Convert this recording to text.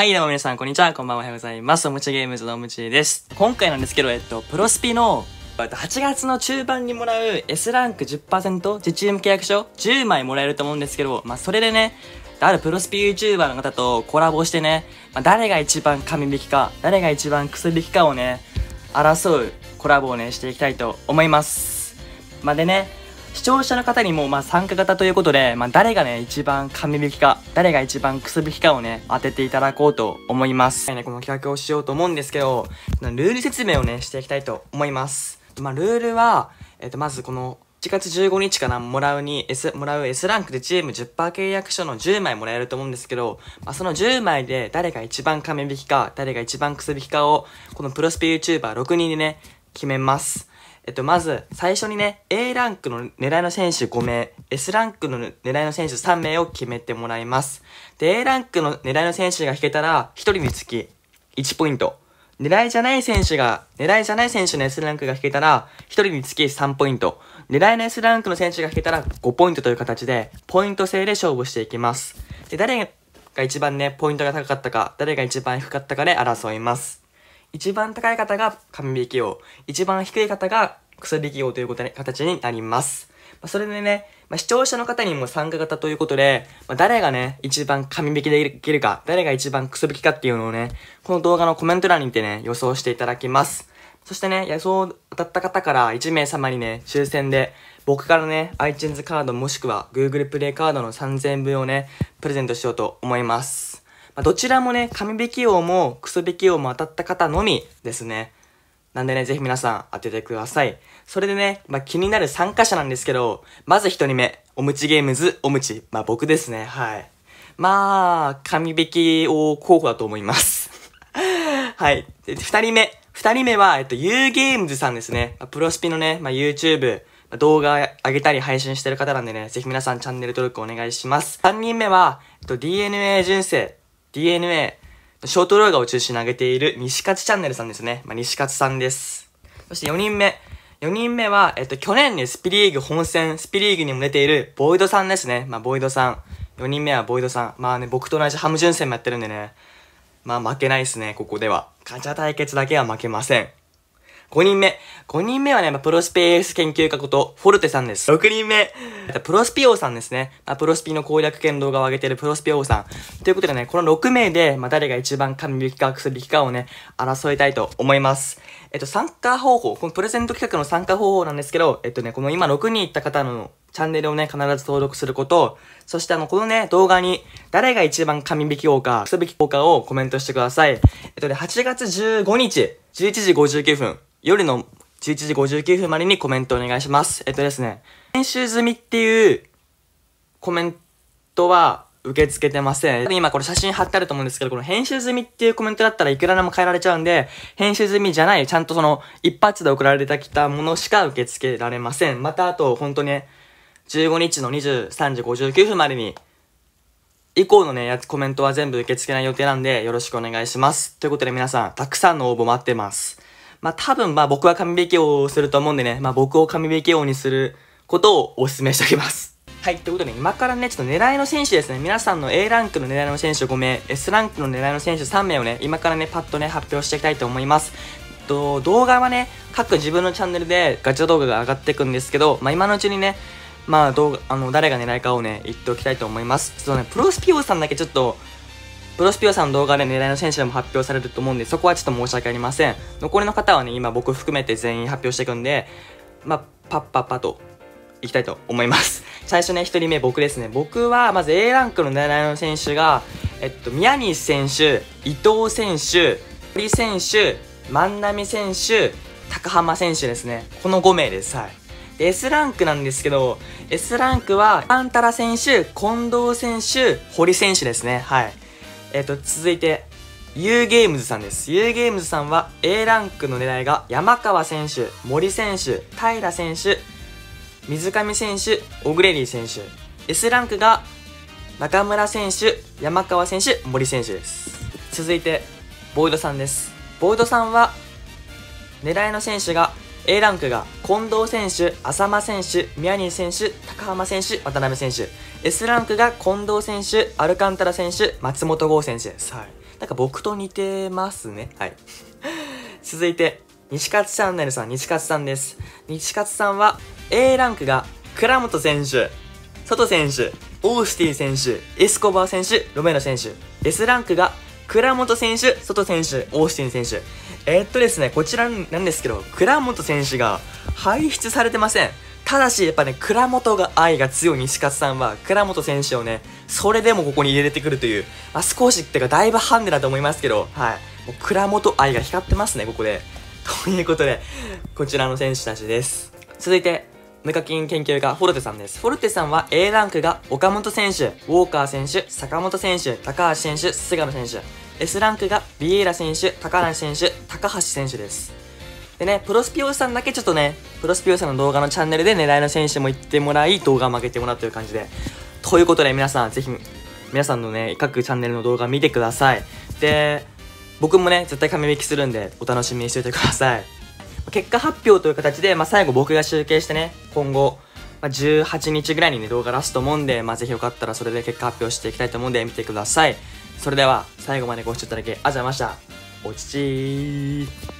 はい、どうも皆さん、こんにちは。こんばんは。おはようございます。おもちゲームズのおもちです。今回なんですけど、えっと、プロスピの、えっと8月の中盤にもらう S ランク10%自チーム契約書10枚もらえると思うんですけど、まあ、それでね、あるプロスピ YouTuber の方とコラボしてね、まあ、誰が一番神引きか、誰が一番クソ引きかをね、争うコラボをね、していきたいと思います。まあ、でね、視聴者の方にもまあ参加型ということで、まあ、誰がね、一番神引きか、誰が一番クソ引きかをね、当てていただこうと思います。はいね、この企画をしようと思うんですけど、ルール説明をね、していきたいと思います。まあ、ルールは、えっと、まずこの、1月15日かな、もらうに、S、もらう S ランクでチーム10%契約書の10枚もらえると思うんですけど、まあ、その10枚で誰が一番神引きか、誰が一番クソ引きかを、このプロスピ YouTuber6 人でね、決めます。えっと、まず、最初にね、A ランクの狙いの選手5名、S ランクの狙いの選手3名を決めてもらいます。で、A ランクの狙いの選手が引けたら、1人につき1ポイント。狙いじゃない選手が、狙いじゃない選手の S ランクが引けたら、1人につき3ポイント。狙いの S ランクの選手が引けたら5ポイントという形で、ポイント制で勝負していきます。で、誰が一番ね、ポイントが高かったか、誰が一番低かったかで争います。一番高い方が神引き王、一番低い方がクソ引き王ということで形になります。まあ、それでね、まあ、視聴者の方にも参加型ということで、まあ、誰がね、一番神引きでいけるか、誰が一番クソ引きかっていうのをね、この動画のコメント欄にてね、予想していただきます。そしてね、予想当たった方から1名様にね、抽選で、僕からね、iTunes カードもしくは Google プレイカードの3000分をね、プレゼントしようと思います。どちらもね、神引き王もクソ引き王も当たった方のみですね。なんでね、ぜひ皆さん当ててください。それでね、まあ、気になる参加者なんですけど、まず一人目、おむちゲームズ、おむち。まあ、僕ですね、はい。まあ、神引き王候補だと思います。はい。で、二人目。二人目は、えっと、ユーゲームズさんですね。まあプロスピのね、まあ、YouTube、まあ動画上げたり配信してる方なんでね、ぜひ皆さんチャンネル登録お願いします。三人目は、えっと、DNA 純正、DNA、ショート動画を中心に上げている西勝チャンネルさんですね。まあ、西勝さんです。そして4人目。4人目は、えっと、去年に、スピリーグ本戦、スピリーグにも出ている、ボイドさんですね。まあ、ボイドさん。4人目はボイドさん。まあね、僕と同じハム純正もやってるんでね。まあ、負けないですね、ここでは。ガチャ対決だけは負けません。5人目。5人目はね、まあ、プロスペース研究家こと、フォルテさんです。6人目。プロスピオさんですね。まあ、プロスピの攻略権動画を上げてるプロスピオさん。ということでね、この6名で、まあ、誰が一番神引きか、クソ引きかをね、争いたいと思います。えっと、参加方法、このプレゼント企画の参加方法なんですけど、えっとね、この今6人いった方のチャンネルをね、必ず登録すること、そしてあの、このね、動画に、誰が一番神引き王か、クソ引き王かをコメントしてください。えっとね、8月15日、11時59分、夜の11時59分までにコメントお願いします。えっとですね、編集済みっていうコメントは受け付けてません。今これ写真貼ってあると思うんですけど、この編集済みっていうコメントだったらいくらでも変えられちゃうんで、編集済みじゃない、ちゃんとその一発で送られてきたものしか受け付けられません。またあと、本当ね、15日の23時59分までに、以降のね、やつ、コメントは全部受け付けない予定なんで、よろしくお願いします。ということで皆さん、たくさんの応募待ってます。まあ多分まあ僕は神引き王をすると思うんでね、まあ僕を神引き王にすることをお勧めしておきます。はい、ということで今からね、ちょっと狙いの選手ですね、皆さんの A ランクの狙いの選手5名、S ランクの狙いの選手3名をね、今からね、パッとね、発表していきたいと思います。と動画はね、各自分のチャンネルでガチャ動画が上がっていくんですけど、まあ今のうちにね、まあ動画、あの、誰が狙いかをね、言っておきたいと思います。ちょっとね、プロスピオさんだけちょっと、プロスピオさんの動画で狙いの選手でも発表されると思うんで、そこはちょっと申し訳ありません。残りの方はね、今僕含めて全員発表していくんで、まあ、パッパッパと、いきたいと思います。最初ね、一人目僕ですね。僕は、まず A ランクの狙いの選手が、えっと、宮西選手、伊藤選手、堀選手、万波選手、高浜選手ですね。この5名です。はい。S ランクなんですけど、S ランクは、アンタラ選手、近藤選手、堀選手ですね。はい。えっ、と、続いて、ユーゲームズさんです。ユーゲームズさんは A ランクの狙いが山川選手、森選手、平選手、水上選手、オグレリー選手。S ランクが中村選手、山川選手、森選手です。続いて、ボイドさんです。ボイドさんは狙いの選手が A ランクが近藤選手、浅間選手、宮西選手、高浜選手、渡辺選手。S ランクが近藤選手、アルカンタラ選手、松本剛選手。はい。なんか僕と似てますね。はい。続いて、西勝チャンネルさん、西勝さんです。西勝さんは、A ランクが、倉本選手、外選手、オースティン選手、エスコバー選手、ロメロ選手。S ランクが、倉本選手、外選手、オースティン選手。えー、っとですね、こちらなんですけど、倉本選手が排出されてません。ただし、やっぱね、倉本が愛が強い西勝さんは、倉本選手をね、それでもここに入れてくるという、まあ、少しっていうかだいぶハンデだと思いますけど、はい。もう倉本愛が光ってますね、ここで。ということで、こちらの選手たちです。続いて、無課金研究家、フォルテさんです。フォルテさんは A ランクが岡本選手、ウォーカー選手、坂本選手、高橋選手、菅野選手。S ランクがビエイラ選手、高梨選手、高橋選手です。でね、プロスピオさんだけちょっとね、プロスピオさんの動画のチャンネルで狙いの選手も言ってもらい、動画を上げてもらうという感じで。ということで皆さん、ぜひ、皆さんのね、各チャンネルの動画見てください。で、僕もね、絶対紙引きするんで、お楽しみにしておいてください。結果発表という形で、まあ、最後僕が集計してね、今後、まあ、18日ぐらいにね、動画出すと思うんで、まあ、ぜひよかったらそれで結果発表していきたいと思うんで、見てください。それでは、最後までご視聴いただきありがとうございました。おちちー。